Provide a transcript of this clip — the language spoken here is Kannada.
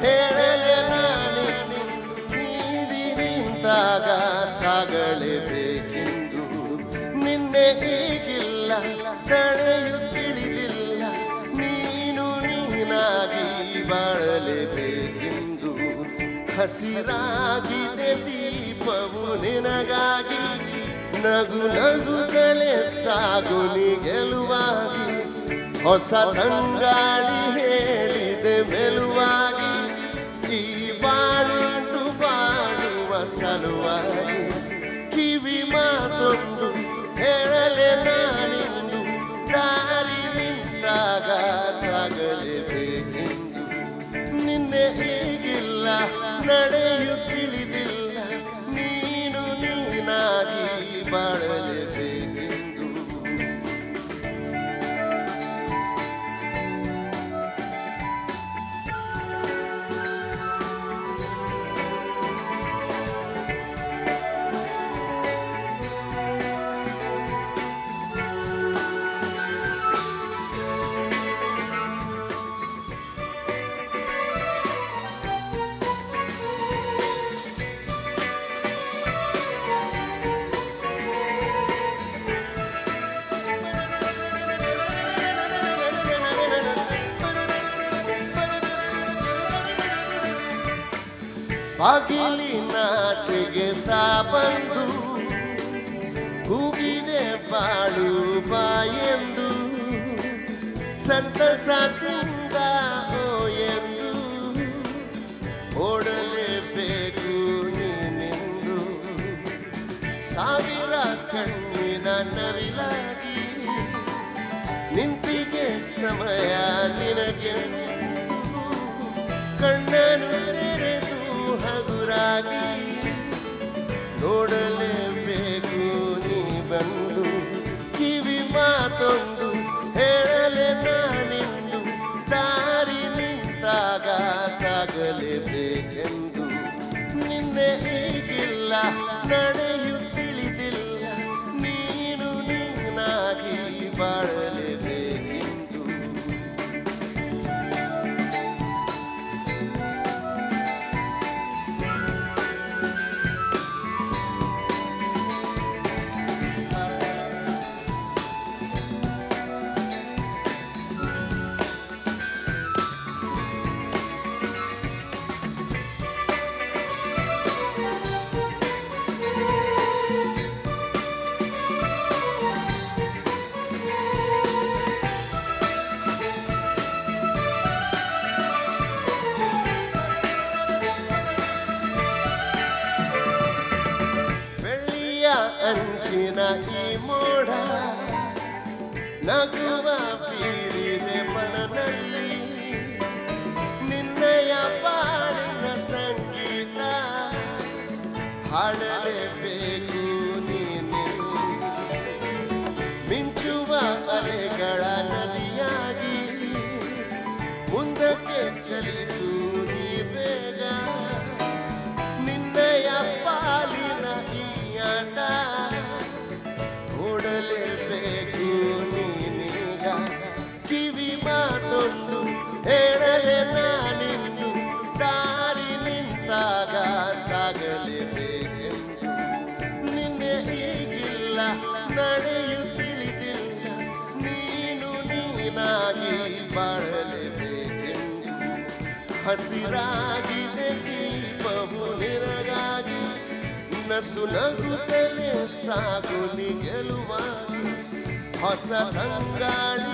ಹೇಳಲೆ ನಿನ್ನೆ ತಿಳಿದಿಲ್ಲ. ಹಸಿರಾಗಿದೆ ದೀಪವು ನಿನಗಾಗಿ. ನಗು ನಗು ಕಳೆ ಸಾಗು ನಿಗೆಲುವಾಗಿ. ಹೊಸ ತಂಗಾಳಿ మెలుವಾಗಿ ఈ వాడు వాడు. వసలువాగి ಬಾಗಿಲಿನಾಚೆಗೆ ಬಂದು ಕೂಗಿದೆ ಬಾಳು ಬಾಯೆಂದು ಸಂತಸದಿಂದ ಓ ಎಂದು, ಓಡಲೇಬೇಕು ನೀನೆಂದು, ಸಾವಿರ ಕಣ್ಣಿನ ನವಿಲಾಗಿ, ನಿಂತಿಗೆ ಸಮಯ ನಿನಗೆ ತೆರೆದು ಹಗುರಾಗಿ ನೋಡಲೇಬೇಕು ನೀ ಬಂದು ಕಿವಿ ಮಾತೊಂದು ಹೇಳಲೆ ನಾನಿಂದು. ದಾರಿ ನಿಂತಾಗ ಸಾಗಲೇಬೇಕೆಂದು. ನಿನ್ನೆ ಹೀಗಿಲ್ಲ, ನಡೆಯು ತಿಳಿದಿಲ್ಲ. ನೀನು ನೀನಾಗಿ ಬಾಳಲೇಬೇಕೆಂದು ಅಂಚಿನ ಈ ಮೋಡ, ನಗುವ ಬೀರಿದೆ ಮನದಲ್ಲಿ. ನಿನ್ನಯ ಪಾಡಿನ ಸಂಗೀತ ಹಾಡಲೇಬೇಕು ನೀನು. ಮಿಂಚುವ ಅಲೆಗಳ ನದಿಯಾಗಿ, ಮುಂದಕ್ಕೆ ಚಲಿಸು ನೀ ಬೇಗ. ನಡೆಯು ತಿಳಿದಿಲ್ಲ. ನೀನು ನೀನಾಗಿ ಬಾಳಲೇಬೇಕೆಂದು ಹಸಿರಾಗಿದೆ ದೀಪವು ನಿರಗಾಗಿ ನಸು ನಗುತ್ತಲೇ ಸಾಗು ನೀ ಗೆಲುವಾಗಿ ಹೊಸ ತಂಗಾಳಿ